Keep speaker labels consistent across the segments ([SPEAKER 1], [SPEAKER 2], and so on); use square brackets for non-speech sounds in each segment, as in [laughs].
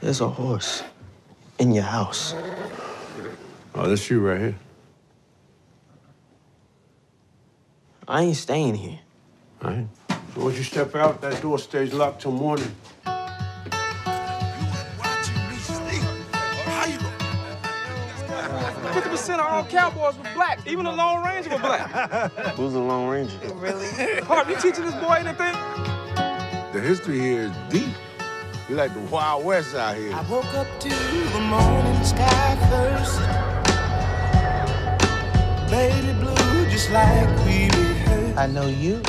[SPEAKER 1] There's a horse in your house.
[SPEAKER 2] Oh, that's you right here.
[SPEAKER 1] I ain't staying here.
[SPEAKER 2] All right. So once you step out, that door stays locked till morning.
[SPEAKER 3] Fifty percent of all cowboys were black. Even the Lone Ranger were black. [laughs]
[SPEAKER 1] Who's the Lone Ranger?
[SPEAKER 3] Pop, you teaching this boy anything?
[SPEAKER 2] The history here is deep. We like the Wild West out here.
[SPEAKER 4] I woke up to the morning sky first. Baby blue, just like we rehearsed.
[SPEAKER 5] I know you.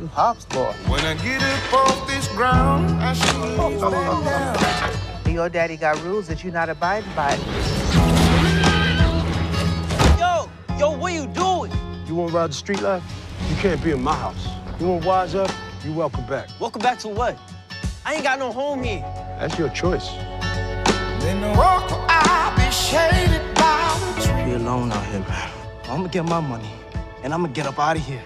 [SPEAKER 5] You Harp's boy.
[SPEAKER 4] When I get up off this ground, I should back down.
[SPEAKER 5] Your daddy got rules that you're not abiding by.
[SPEAKER 1] Yo, yo, what you doing?
[SPEAKER 2] You want to ride the street life? You can't be in my house. You want to wise up? You welcome back.
[SPEAKER 1] Welcome back to what? I ain't got no home here.
[SPEAKER 2] That's your choice.
[SPEAKER 4] Then walk I'll be shaded by the tree.
[SPEAKER 1] Be alone out here, man. I'm gonna get my money, and I'm gonna get up out of here.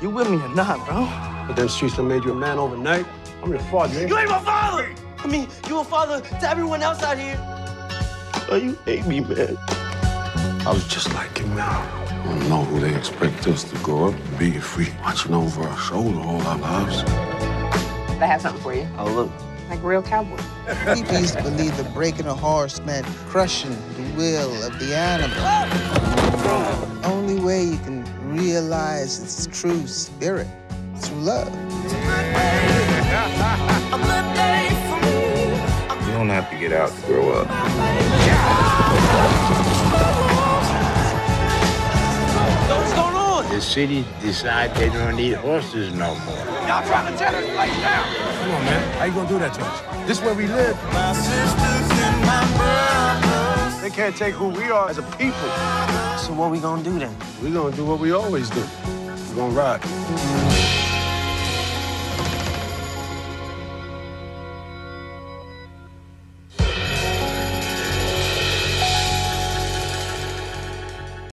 [SPEAKER 1] You with me or not, bro?
[SPEAKER 2] But them streets done made you a man overnight. I'm your father. ain't
[SPEAKER 1] You ain't my father! I mean, you a father to everyone else out here. Oh, you hate me, man.
[SPEAKER 2] I was just like you, man.
[SPEAKER 6] I don't know who they expect us to grow up and be if we watching over our shoulder all our lives.
[SPEAKER 7] I have something for you.
[SPEAKER 1] Oh, look.
[SPEAKER 7] Like real cowboy.
[SPEAKER 5] People used to believe that breaking a horse meant crushing the will of the animal. The only way you can realize its true spirit is through love.
[SPEAKER 4] A good day for me.
[SPEAKER 8] You don't have to get out to grow up.
[SPEAKER 1] On?
[SPEAKER 8] City decide they don't need horses no more.
[SPEAKER 3] Y'all trying to tear this place down.
[SPEAKER 2] Come on, man. How you gonna do that to us? This is where we live.
[SPEAKER 4] My sisters and my brothers.
[SPEAKER 2] They can't take who we are as a people.
[SPEAKER 1] So what we gonna do then?
[SPEAKER 2] We're gonna do what we always do. We're gonna ride.